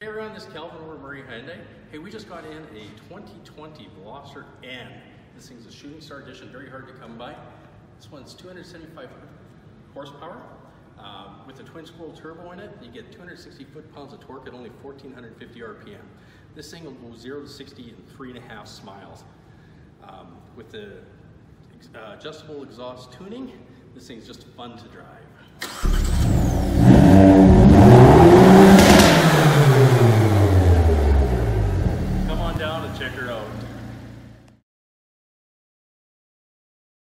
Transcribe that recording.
Hey everyone, this is Kelvin over at Murray Hyundai. Hey, we just got in a 2020 Veloster N. This thing's a shooting star edition, very hard to come by. This one's 275 horsepower um, with a twin scroll turbo in it. You get 260 foot-pounds of torque at only 1450 RPM. This thing will go 0 to 60 in three and a half smiles. Um, with the uh, adjustable exhaust tuning, this thing's just fun to drive. down and check her out.